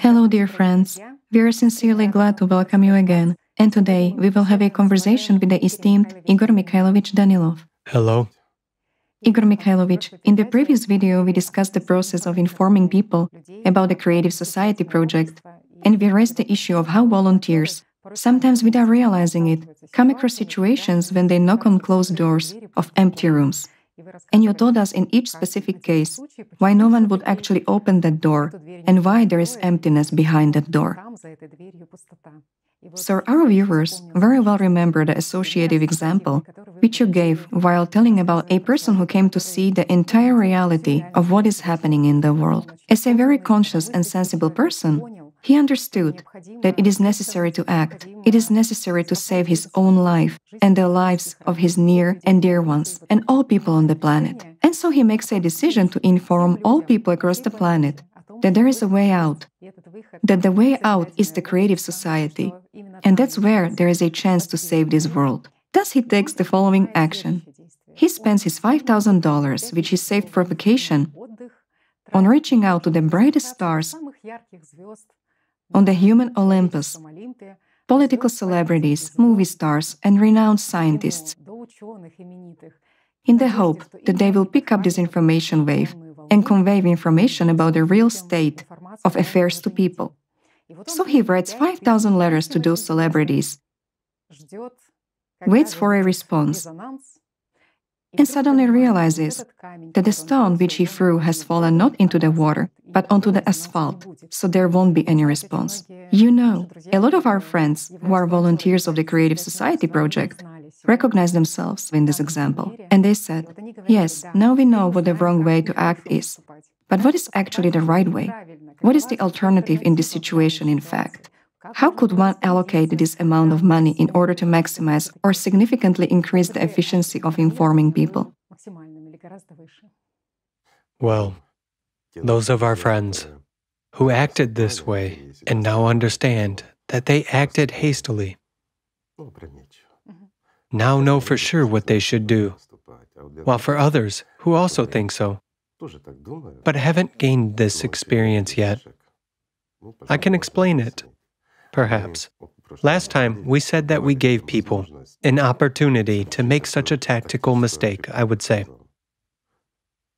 Hello, dear friends. We are sincerely glad to welcome you again. And today we will have a conversation with the esteemed Igor Mikhailovich Danilov. Hello. Igor Mikhailovich, in the previous video we discussed the process of informing people about the Creative Society project, and we raised the issue of how volunteers, sometimes without realizing it, come across situations when they knock on closed doors of empty rooms. And you told us in each specific case why no one would actually open that door and why there is emptiness behind that door. So, our viewers very well remember the associative example which you gave while telling about a person who came to see the entire reality of what is happening in the world. As a very conscious and sensible person, he understood that it is necessary to act, it is necessary to save his own life and the lives of his near and dear ones and all people on the planet. And so he makes a decision to inform all people across the planet that there is a way out, that the way out is the creative society, and that's where there is a chance to save this world. Thus, he takes the following action. He spends his $5,000, which he saved for vacation, on reaching out to the brightest stars on the human Olympus, political celebrities, movie stars, and renowned scientists, in the hope that they will pick up this information wave and convey information about the real state of affairs to people. So he writes 5,000 letters to those celebrities, waits for a response, and suddenly realizes that the stone which he threw has fallen not into the water, but onto the asphalt, so there won't be any response. You know, a lot of our friends who are volunteers of the Creative Society project recognize themselves in this example, and they said, Yes, now we know what the wrong way to act is. But what is actually the right way? What is the alternative in this situation, in fact? How could one allocate this amount of money in order to maximize or significantly increase the efficiency of informing people? Well, those of our friends who acted this way and now understand that they acted hastily now know for sure what they should do, while for others who also think so, but haven't gained this experience yet, I can explain it. Perhaps. Mm-hmm. Last time, we said that we gave people an opportunity to make such a tactical mistake, I would say.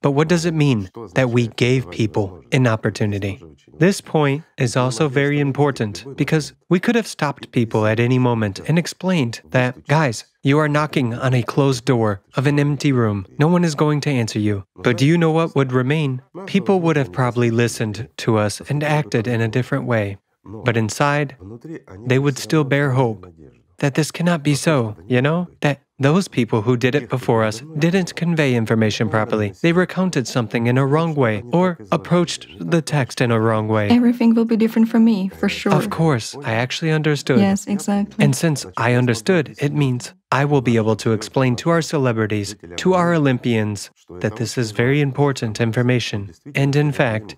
But what does it mean that we gave people an opportunity? This point is also very important because we could have stopped people at any moment and explained that, guys, you are knocking on a closed door of an empty room. No one is going to answer you. But do you know what would remain? People would have probably listened to us and acted in a different way. But inside, they would still bear hope that this cannot be so, you know? That those people who did it before us didn't convey information properly. They recounted something in a wrong way or approached the text in a wrong way. Everything will be different for me, for sure. Of course, I actually understood. Yes, exactly. And since I understood, it means I will be able to explain to our celebrities, to our Olympians, that this is very important information. And in fact,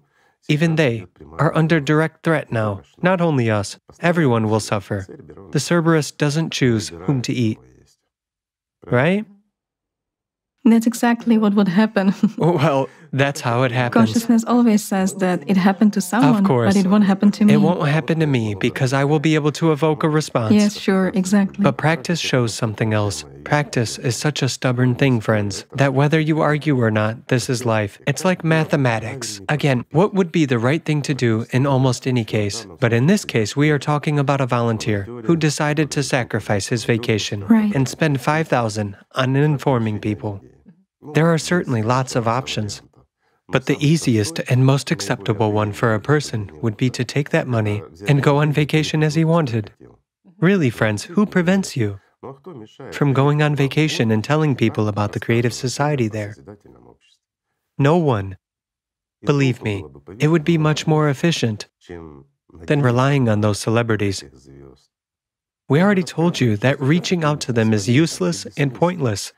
even they are under direct threat now. Not only us, everyone will suffer. The Cerberus doesn't choose whom to eat. Right? That's exactly what would happen. well, that's how it happens. Consciousness always says that it happened to someone, of course. but it won't happen to me. It won't happen to me because I will be able to evoke a response. Yes, sure, exactly. But practice shows something else. Practice is such a stubborn thing, friends, that whether you argue or not, this is life. It's like mathematics. Again, what would be the right thing to do in almost any case? But in this case, we are talking about a volunteer who decided to sacrifice his vacation right. and spend 5000 on informing people. There are certainly lots of options. But the easiest and most acceptable one for a person would be to take that money and go on vacation as he wanted. Really, friends, who prevents you from going on vacation and telling people about the Creative Society there? No one. Believe me, it would be much more efficient than relying on those celebrities. We already told you that reaching out to them is useless and pointless.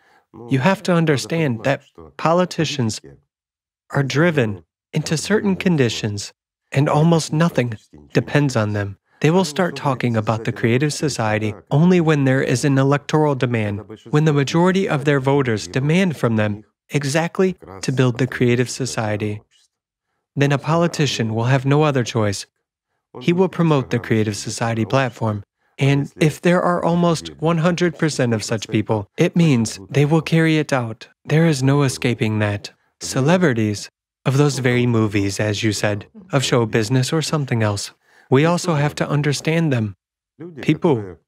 You have to understand that politicians are driven into certain conditions and almost nothing depends on them. They will start talking about the Creative Society only when there is an electoral demand, when the majority of their voters demand from them exactly to build the Creative Society. Then a politician will have no other choice he will promote the Creative Society platform. And if there are almost 100% of such people, it means they will carry it out. There is no escaping that. Celebrities of those very movies, as you said, of show business or something else. We also have to understand them. People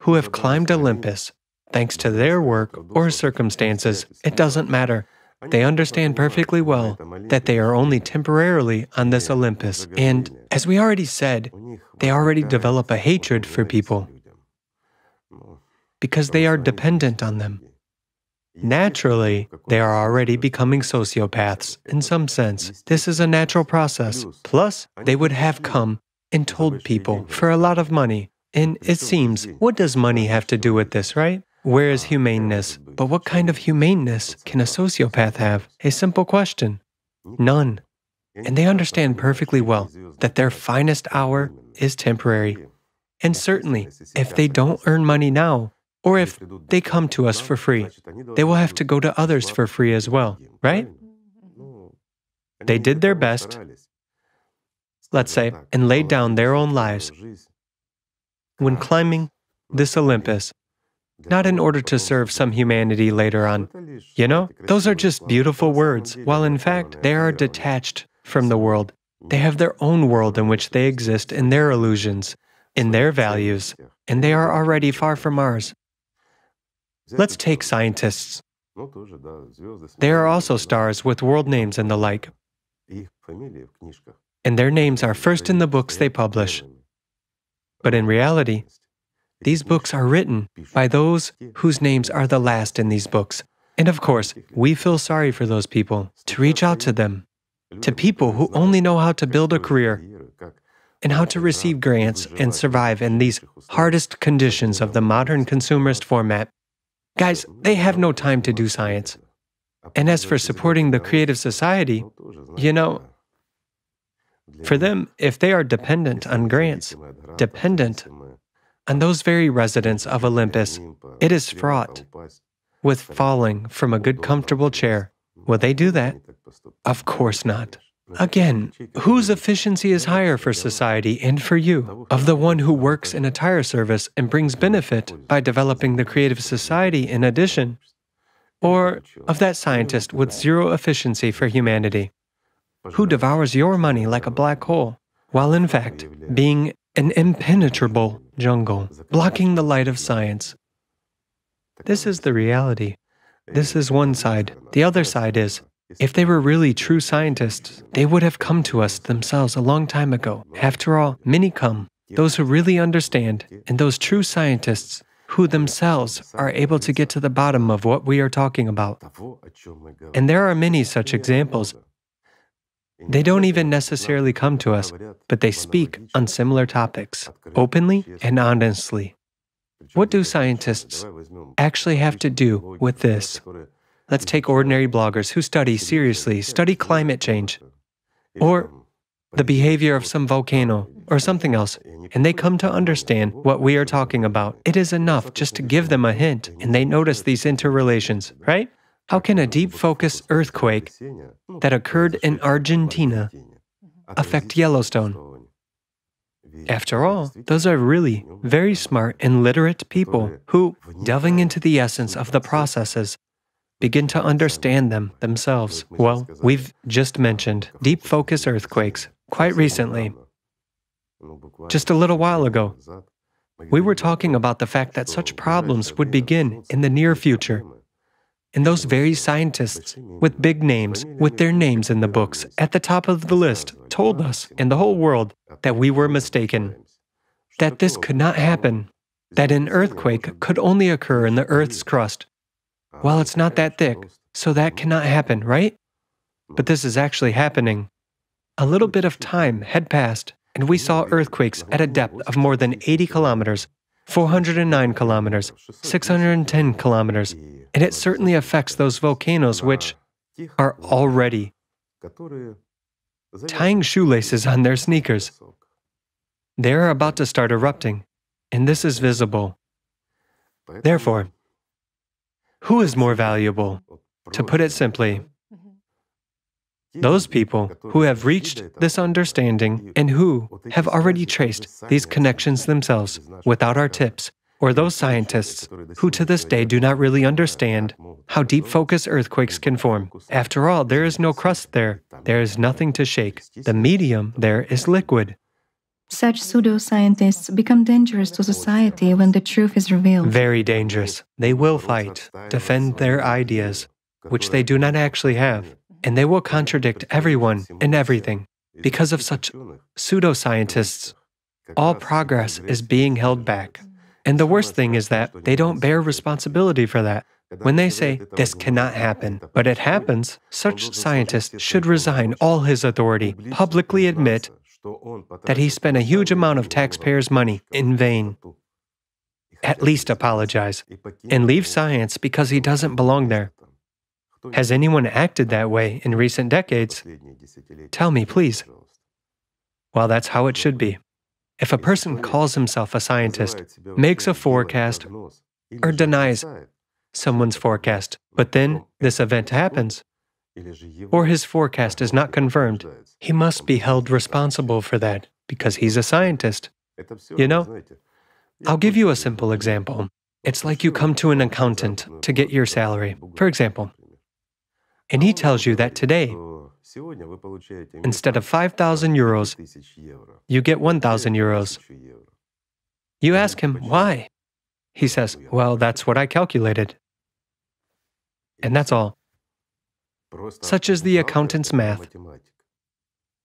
who have climbed Olympus, thanks to their work or circumstances, it doesn't matter. They understand perfectly well that they are only temporarily on this Olympus. And as we already said, they already develop a hatred for people because they are dependent on them. Naturally, they are already becoming sociopaths in some sense. This is a natural process. Plus, they would have come and told people for a lot of money. And it seems, what does money have to do with this, right? Where is humaneness? But what kind of humaneness can a sociopath have? A simple question. None. And they understand perfectly well that their finest hour is temporary. And certainly, if they don't earn money now, or if they come to us for free, they will have to go to others for free as well, right? They did their best, let's say, and laid down their own lives when climbing this Olympus not in order to serve some humanity later on. You know, those are just beautiful words, while in fact they are detached from the world. They have their own world in which they exist in their illusions, in their values, and they are already far from ours. Let's take scientists. They are also stars with world names and the like. And their names are first in the books they publish. But in reality, these books are written by those whose names are the last in these books. And of course, we feel sorry for those people, to reach out to them, to people who only know how to build a career and how to receive grants and survive in these hardest conditions of the modern consumerist format. Guys, they have no time to do science. And as for supporting the creative society, you know, for them, if they are dependent on grants, dependent on those very residents of Olympus, it is fraught with falling from a good comfortable chair. Will they do that? Of course not. Again, whose efficiency is higher for society and for you? Of the one who works in a tire service and brings benefit by developing the creative society in addition? Or of that scientist with zero efficiency for humanity, who devours your money like a black hole, while in fact being an impenetrable jungle, blocking the light of science. This is the reality. This is one side. The other side is, if they were really true scientists, they would have come to us themselves a long time ago. After all, many come, those who really understand, and those true scientists who themselves are able to get to the bottom of what we are talking about. And there are many such examples they don't even necessarily come to us, but they speak on similar topics, openly and honestly. What do scientists actually have to do with this? Let's take ordinary bloggers who study seriously, study climate change, or the behavior of some volcano, or something else, and they come to understand what we are talking about. It is enough just to give them a hint, and they notice these interrelations, right? How can a deep focus earthquake that occurred in Argentina affect Yellowstone? After all, those are really very smart and literate people who, delving into the essence of the processes, begin to understand them themselves. Well, we've just mentioned deep focus earthquakes quite recently. Just a little while ago, we were talking about the fact that such problems would begin in the near future and those very scientists with big names, with their names in the books at the top of the list, told us and the whole world that we were mistaken, that this could not happen, that an earthquake could only occur in the Earth's crust. Well, it's not that thick, so that cannot happen, right? But this is actually happening. A little bit of time had passed, and we saw earthquakes at a depth of more than 80 kilometers, 409 kilometers, 610 kilometers, and it certainly affects those volcanoes which are already tying shoelaces on their sneakers. They are about to start erupting, and this is visible. Therefore, who is more valuable? To put it simply, Those people who have reached this understanding and who have already traced these connections themselves without our tips, or those scientists who to this day do not really understand how deep focus earthquakes can form. After all, there is no crust there, there is nothing to shake. The medium there is liquid. Such pseudoscientists become dangerous to society when the truth is revealed. Very dangerous. They will fight, defend their ideas, which they do not actually have, and they will contradict everyone and everything. Because of such pseudoscientists, all progress is being held back. And the worst thing is that they don't bear responsibility for that. When they say, this cannot happen, but it happens, such scientists should resign all his authority, publicly admit that he spent a huge amount of taxpayers' money in vain. At least apologize and leave science because he doesn't belong there. Has anyone acted that way in recent decades? Tell me, please. Well, that's how it should be. If a person calls himself a scientist, makes a forecast, or denies someone's forecast, but then this event happens, or his forecast is not confirmed, he must be held responsible for that because he's a scientist. You know, I'll give you a simple example. It's like you come to an accountant to get your salary, for example, and he tells you that today, instead of 5,000 euros, you get 1,000 euros. You ask him, why? He says, well, that's what I calculated. And that's all. Such as the accountant's math.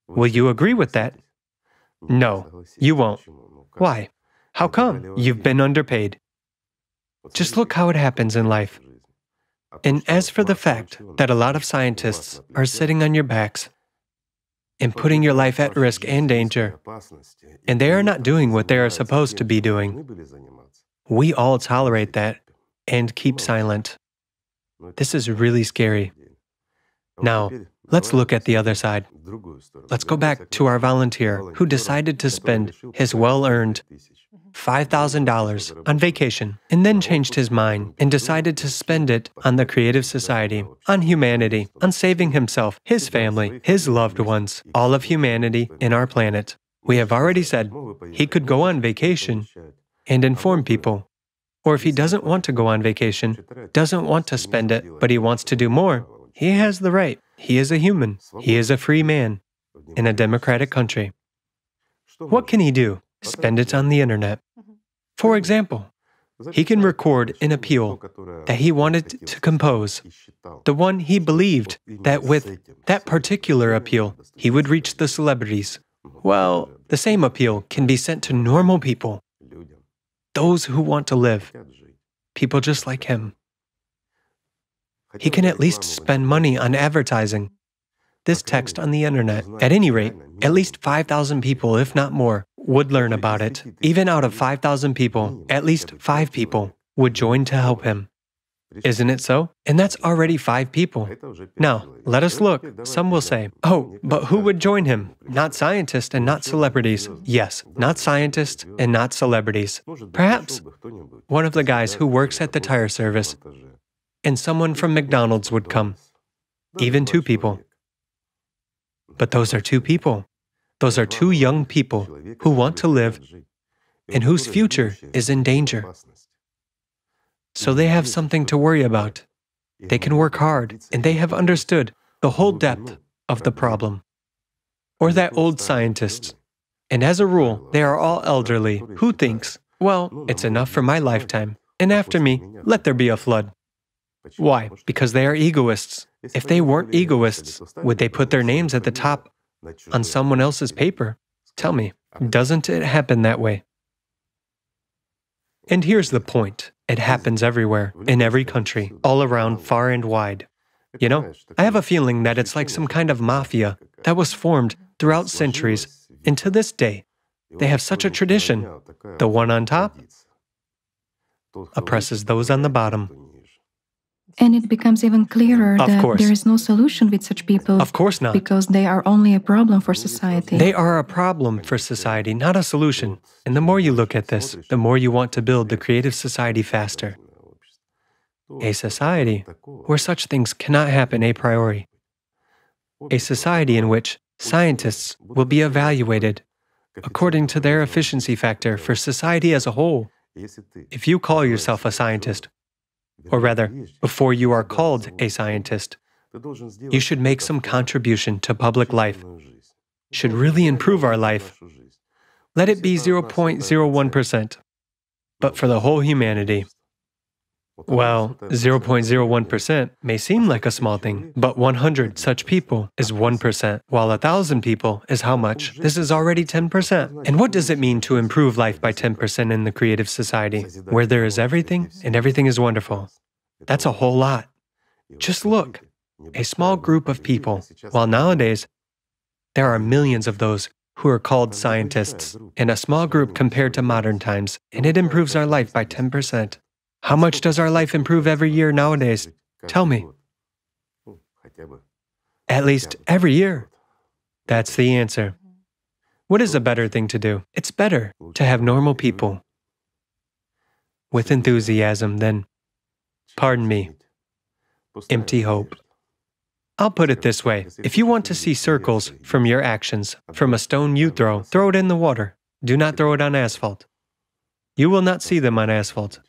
Will you agree with that? No, you won't. Why? How come? You've been underpaid. Just look how it happens in life. And as for the fact that a lot of scientists are sitting on your backs and putting your life at risk and danger, and they are not doing what they are supposed to be doing, we all tolerate that and keep silent. This is really scary. Now, let's look at the other side. Let's go back to our volunteer who decided to spend his well earned $5,000 on vacation and then changed his mind and decided to spend it on the Creative Society, on humanity, on saving himself, his family, his loved ones, all of humanity in our planet. We have already said he could go on vacation and inform people. Or if he doesn't want to go on vacation, doesn't want to spend it, but he wants to do more, he has the right. He is a human. He is a free man in a democratic country. What can he do? Spend it on the internet. For example, he can record an appeal that he wanted to compose, the one he believed that with that particular appeal, he would reach the celebrities. Well, the same appeal can be sent to normal people, those who want to live, people just like him he can at least spend money on advertising. This text on the internet, at any rate, at least 5,000 people, if not more, would learn about it. Even out of 5,000 people, at least five people would join to help him. Isn't it so? And that's already five people. Now, let us look. Some will say, oh, but who would join him? Not scientists and not celebrities. Yes, not scientists and not celebrities. Perhaps one of the guys who works at the tire service and someone from McDonald's would come, even two people. But those are two people. Those are two young people who want to live and whose future is in danger. So they have something to worry about. They can work hard and they have understood the whole depth of the problem. Or that old scientist. And as a rule, they are all elderly who thinks, well, it's enough for my lifetime, and after me, let there be a flood. Why? Because they are egoists. If they weren't egoists, would they put their names at the top on someone else's paper? Tell me, doesn't it happen that way? And here's the point. It happens everywhere, in every country, all around, far and wide. You know, I have a feeling that it's like some kind of mafia that was formed throughout centuries, and to this day, they have such a tradition. The one on top oppresses those on the bottom. And it becomes even clearer of that course. there is no solution with such people. Of course not. Because they are only a problem for society. They are a problem for society, not a solution. And the more you look at this, the more you want to build the creative society faster. A society where such things cannot happen a priori. a society in which scientists will be evaluated according to their efficiency factor for society as a whole. If you call yourself a scientist, or rather, before you are called a scientist, you should make some contribution to public life, should really improve our life. Let it be 0.01%. But for the whole humanity, well, 0.01% may seem like a small thing, but 100 such people is 1%, while 1,000 people is how much? This is already 10%. And what does it mean to improve life by 10% in the creative society, where there is everything and everything is wonderful? That's a whole lot. Just look, a small group of people, while nowadays there are millions of those who are called scientists, in a small group compared to modern times, and it improves our life by 10%. How much does our life improve every year nowadays? Tell me. At least every year. That's the answer. What is a better thing to do? It's better to have normal people with enthusiasm than, pardon me, empty hope. I'll put it this way if you want to see circles from your actions, from a stone you throw, throw it in the water. Do not throw it on asphalt. You will not see them on asphalt.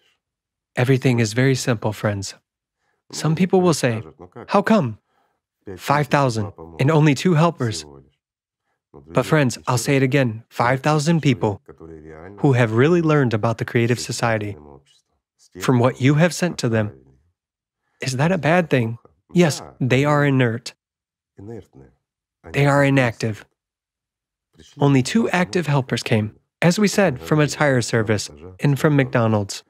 Everything is very simple, friends. Some people will say, How come? 5,000 and only two helpers. But, friends, I'll say it again 5,000 people who have really learned about the creative society from what you have sent to them. Is that a bad thing? Yes, they are inert. They are inactive. Only two active helpers came, as we said, from a tire service and from McDonald's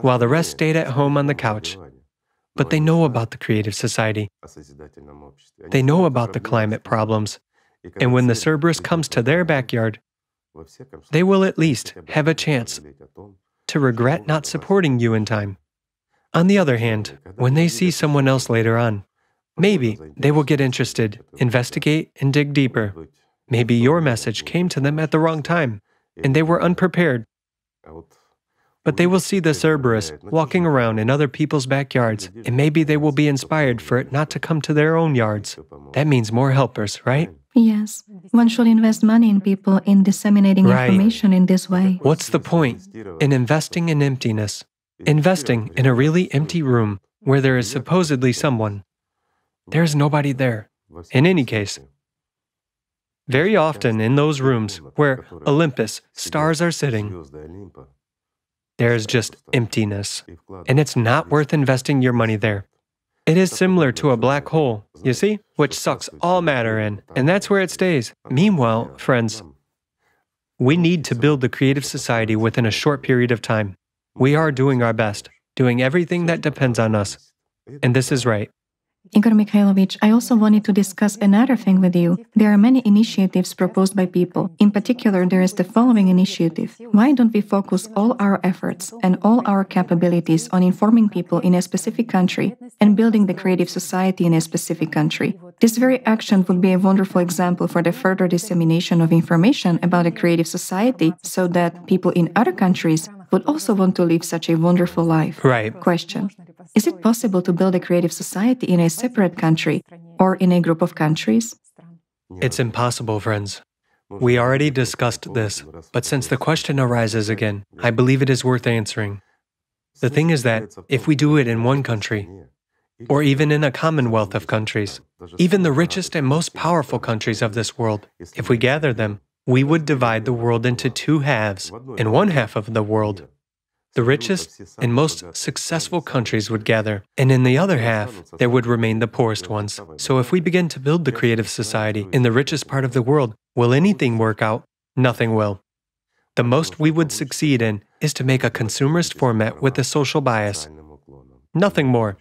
while the rest stayed at home on the couch. But they know about the Creative Society. They know about the climate problems. And when the Cerberus comes to their backyard, they will at least have a chance to regret not supporting you in time. On the other hand, when they see someone else later on, maybe they will get interested, investigate, and dig deeper. Maybe your message came to them at the wrong time, and they were unprepared but they will see the Cerberus walking around in other people's backyards, and maybe they will be inspired for it not to come to their own yards. That means more helpers, right? Yes. One should invest money in people in disseminating right. information in this way. What's the point in investing in emptiness? Investing in a really empty room where there is supposedly someone. There is nobody there. In any case, very often in those rooms where Olympus stars are sitting, there's just emptiness, and it's not worth investing your money there. It is similar to a black hole, you see, which sucks all matter in, and that's where it stays. Meanwhile, friends, we need to build the creative society within a short period of time. We are doing our best, doing everything that depends on us. And this is right. Igor Mikhailovich, I also wanted to discuss another thing with you. There are many initiatives proposed by people. In particular, there is the following initiative. Why don't we focus all our efforts and all our capabilities on informing people in a specific country and building the creative society in a specific country? This very action would be a wonderful example for the further dissemination of information about a creative society so that people in other countries would also want to live such a wonderful life. Right. Question Is it possible to build a creative society in a separate country or in a group of countries? It's impossible, friends. We already discussed this, but since the question arises again, I believe it is worth answering. The thing is that if we do it in one country, or even in a commonwealth of countries, even the richest and most powerful countries of this world, if we gather them, we would divide the world into two halves. In one half of the world, the richest and most successful countries would gather, and in the other half, there would remain the poorest ones. So, if we begin to build the creative society in the richest part of the world, will anything work out? Nothing will. The most we would succeed in is to make a consumerist format with a social bias. Nothing more.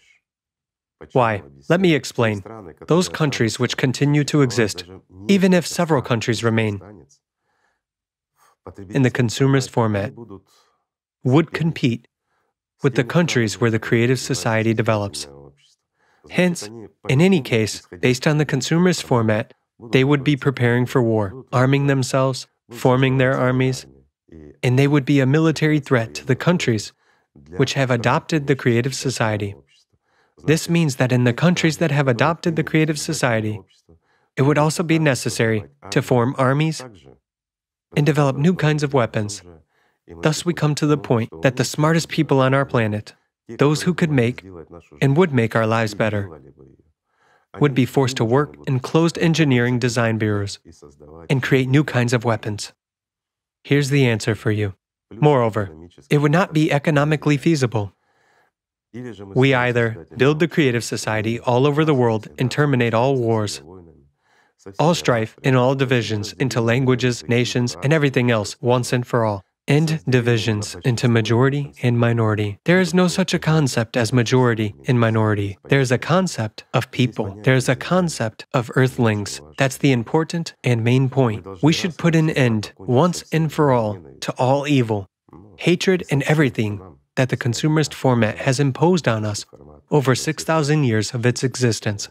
Why? Let me explain. Those countries which continue to exist, even if several countries remain, in the consumerist format would compete with the countries where the creative society develops. Hence, in any case, based on the consumerist format, they would be preparing for war, arming themselves, forming their armies, and they would be a military threat to the countries which have adopted the creative society. This means that in the countries that have adopted the creative society, it would also be necessary to form armies and develop new kinds of weapons. Thus, we come to the point that the smartest people on our planet, those who could make and would make our lives better, would be forced to work in closed engineering design bureaus and create new kinds of weapons. Here's the answer for you. Moreover, it would not be economically feasible. We either build the creative society all over the world and terminate all wars, all strife and all divisions into languages, nations, and everything else once and for all. End divisions into majority and minority. There is no such a concept as majority and minority. There is a concept of people. There is a concept of earthlings. That's the important and main point. We should put an end, once and for all, to all evil, hatred, and everything that the consumerist format has imposed on us over 6,000 years of its existence.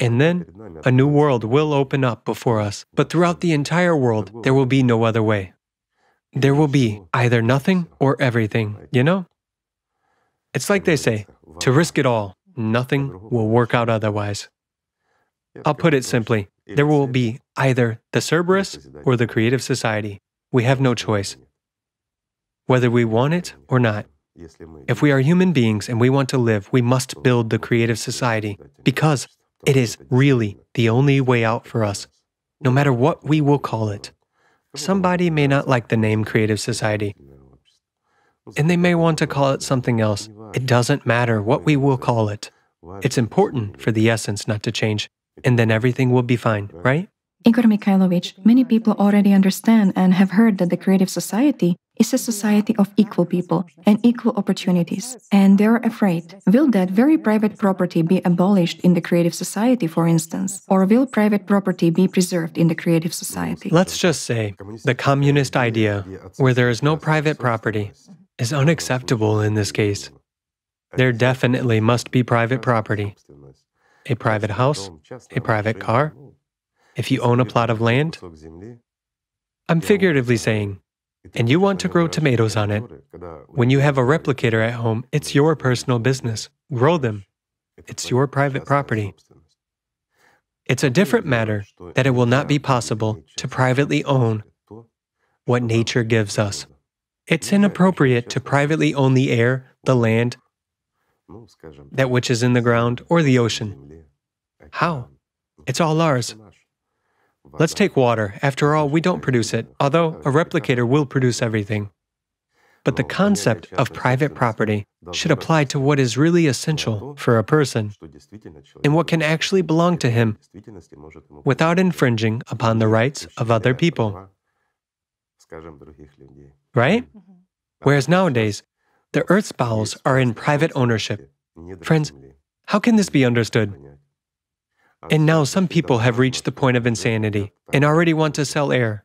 And then a new world will open up before us. But throughout the entire world, there will be no other way there will be either nothing or everything, you know? It's like they say to risk it all, nothing will work out otherwise. I'll put it simply there will be either the Cerberus or the Creative Society. We have no choice. Whether we want it or not, if we are human beings and we want to live, we must build the Creative Society because it is really the only way out for us, no matter what we will call it. Somebody may not like the name Creative Society, and they may want to call it something else. It doesn't matter what we will call it. It's important for the essence not to change, and then everything will be fine, right? Igor Mikhailovich, many people already understand and have heard that the Creative Society is a society of equal people and equal opportunities, and they're afraid. Will that very private property be abolished in the Creative Society, for instance? Or will private property be preserved in the Creative Society? Let's just say the communist idea, where there is no private property, is unacceptable in this case. There definitely must be private property. A private house, a private car, if you own a plot of land, I'm figuratively saying, and you want to grow tomatoes on it, when you have a replicator at home, it's your personal business. Grow them. It's your private property. It's a different matter that it will not be possible to privately own what nature gives us. It's inappropriate to privately own the air, the land, that which is in the ground, or the ocean. How? It's all ours. Let's take water. After all, we don't produce it, although a replicator will produce everything. But the concept of private property should apply to what is really essential for a person and what can actually belong to him without infringing upon the rights of other people. Right? Whereas nowadays, the Earth's bowels are in private ownership. Friends, how can this be understood? And now some people have reached the point of insanity and already want to sell air.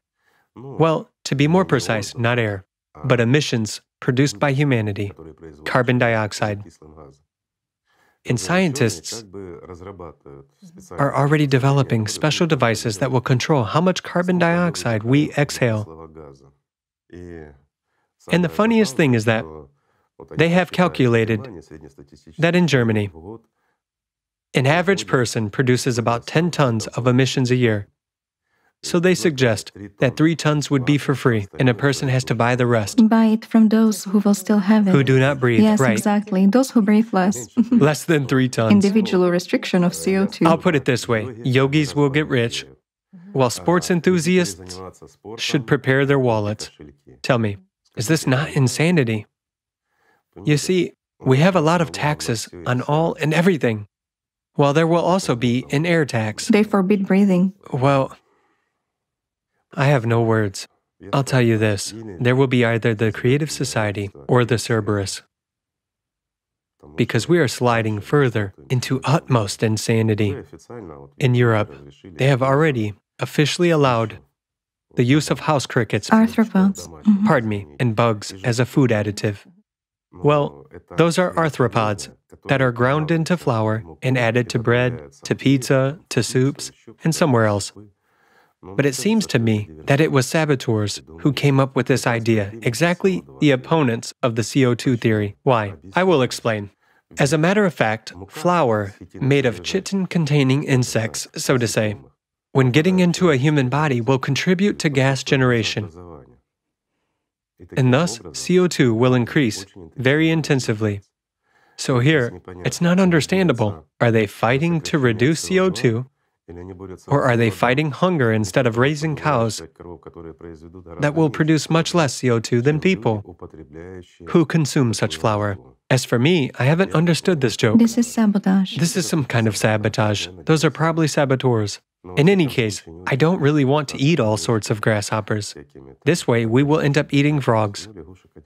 Well, to be more precise, not air, but emissions produced by humanity, carbon dioxide. And scientists are already developing special devices that will control how much carbon dioxide we exhale. And the funniest thing is that they have calculated that in Germany, an average person produces about 10 tons of emissions a year. So they suggest that 3 tons would be for free and a person has to buy the rest. Buy it from those who will still have it. Who do not breathe, yes, right. exactly. Those who breathe less. less than 3 tons. Individual restriction of CO2. I'll put it this way yogis will get rich, mm-hmm. while sports enthusiasts should prepare their wallets. Tell me, is this not insanity? You see, we have a lot of taxes on all and everything. Well, there will also be an air tax. They forbid breathing. Well, I have no words. I'll tell you this there will be either the Creative Society or the Cerberus. Because we are sliding further into utmost insanity. In Europe, they have already officially allowed the use of house crickets, arthropods, mm-hmm. pardon me, and bugs as a food additive. Well, those are arthropods that are ground into flour and added to bread, to pizza, to soups, and somewhere else. But it seems to me that it was saboteurs who came up with this idea, exactly the opponents of the CO2 theory. Why? I will explain. As a matter of fact, flour, made of chitin containing insects, so to say, when getting into a human body will contribute to gas generation. And thus, CO2 will increase very intensively. So here, it's not understandable. Are they fighting to reduce CO2 or are they fighting hunger instead of raising cows that will produce much less CO2 than people who consume such flour? As for me, I haven't understood this joke. This is sabotage. This is some kind of sabotage. Those are probably saboteurs. In any case, I don't really want to eat all sorts of grasshoppers. This way, we will end up eating frogs.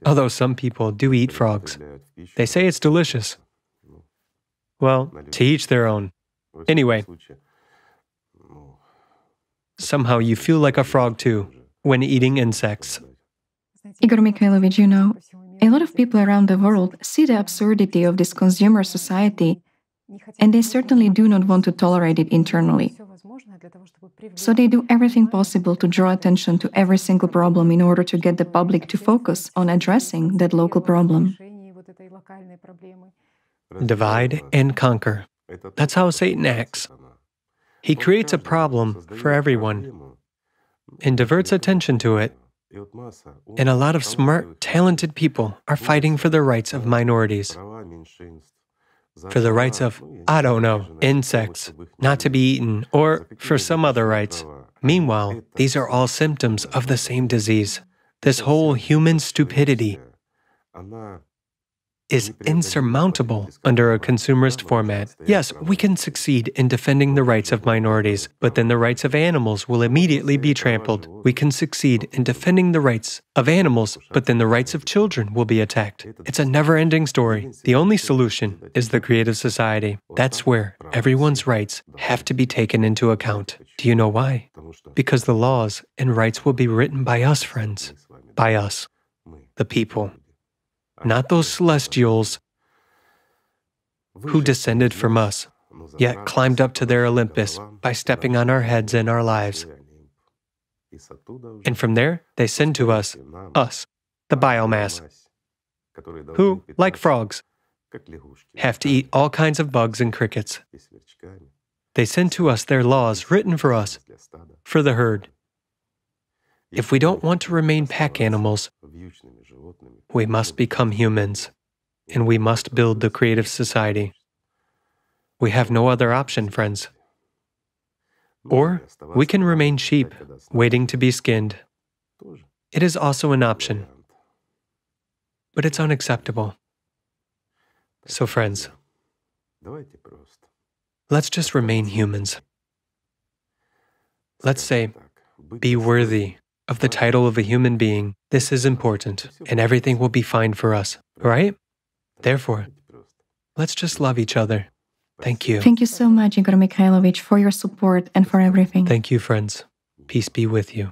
Although some people do eat frogs. They say it's delicious. Well, to each their own. Anyway, somehow you feel like a frog too when eating insects. Igor Mikhailovich, you know, a lot of people around the world see the absurdity of this consumer society, and they certainly do not want to tolerate it internally. So they do everything possible to draw attention to every single problem in order to get the public to focus on addressing that local problem. Divide and conquer. That's how Satan acts. He creates a problem for everyone and diverts attention to it. And a lot of smart, talented people are fighting for the rights of minorities, for the rights of, I don't know, insects, not to be eaten, or for some other rights. Meanwhile, these are all symptoms of the same disease. This whole human stupidity is insurmountable under a consumerist format. Yes, we can succeed in defending the rights of minorities, but then the rights of animals will immediately be trampled. We can succeed in defending the rights of animals, but then the rights of children will be attacked. It's a never ending story. The only solution is the creative society. That's where everyone's rights have to be taken into account. Do you know why? Because the laws and rights will be written by us, friends. By us, the people not those celestials who descended from us, yet climbed up to their Olympus by stepping on our heads and our lives. And from there, they send to us, us, the biomass, who, like frogs, have to eat all kinds of bugs and crickets. They send to us their laws written for us, for the herd. If we don't want to remain pack animals, we must become humans, and we must build the creative society. We have no other option, friends. Or we can remain sheep, waiting to be skinned. It is also an option, but it's unacceptable. So, friends, let's just remain humans. Let's say, be worthy of the title of a human being, this is important, and everything will be fine for us, right? Therefore, let's just love each other. Thank you. Thank you so much, Igor Mikhailovich, for your support and for everything. Thank you, friends. Peace be with you.